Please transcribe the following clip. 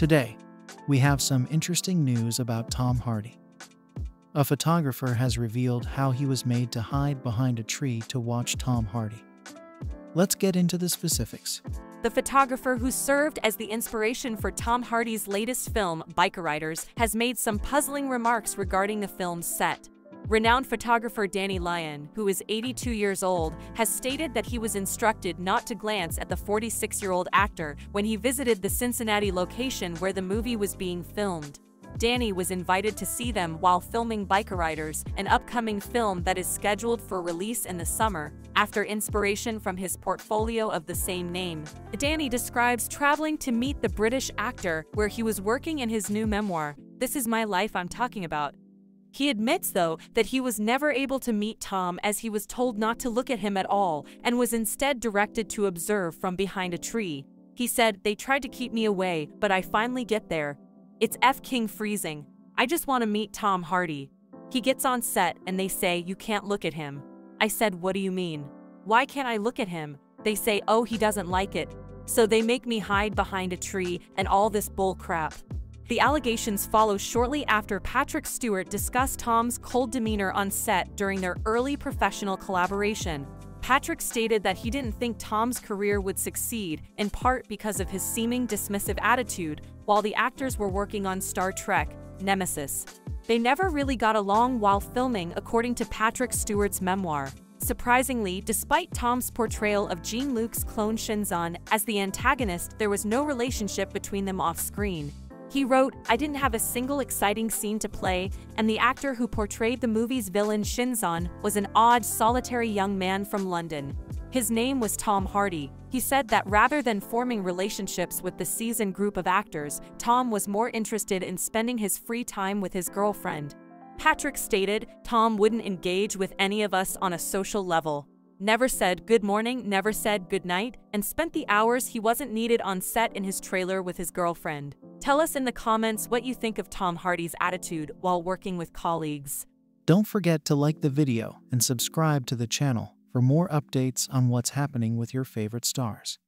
Today, we have some interesting news about Tom Hardy. A photographer has revealed how he was made to hide behind a tree to watch Tom Hardy. Let's get into the specifics. The photographer who served as the inspiration for Tom Hardy's latest film, Bikeriders, has made some puzzling remarks regarding the film's set. Renowned photographer Danny Lyon, who is 82 years old, has stated that he was instructed not to glance at the 46-year-old actor when he visited the Cincinnati location where the movie was being filmed. Danny was invited to see them while filming Bikeriders, an upcoming film that is scheduled for release in the summer, after inspiration from his portfolio of the same name. Danny describes traveling to meet the British actor where he was working in his new memoir, This Is My Life I'm Talking About, he admits, though, that he was never able to meet Tom as he was told not to look at him at all and was instead directed to observe from behind a tree. He said, They tried to keep me away, but I finally get there. It's F. King freezing. I just want to meet Tom Hardy. He gets on set and they say, You can't look at him. I said, What do you mean? Why can't I look at him? They say, Oh, he doesn't like it. So they make me hide behind a tree and all this bull crap. The allegations follow shortly after Patrick Stewart discussed Tom's cold demeanor on set during their early professional collaboration. Patrick stated that he didn't think Tom's career would succeed, in part because of his seeming dismissive attitude, while the actors were working on Star Trek, Nemesis. They never really got along while filming, according to Patrick Stewart's memoir. Surprisingly, despite Tom's portrayal of Jean-Luc's clone Shinzon as the antagonist, there was no relationship between them off-screen. He wrote, I didn't have a single exciting scene to play, and the actor who portrayed the movie's villain Shinzon was an odd, solitary young man from London. His name was Tom Hardy. He said that rather than forming relationships with the seasoned group of actors, Tom was more interested in spending his free time with his girlfriend. Patrick stated, Tom wouldn't engage with any of us on a social level never said good morning, never said good night, and spent the hours he wasn't needed on set in his trailer with his girlfriend. Tell us in the comments what you think of Tom Hardy's attitude while working with colleagues. Don't forget to like the video and subscribe to the channel for more updates on what's happening with your favorite stars.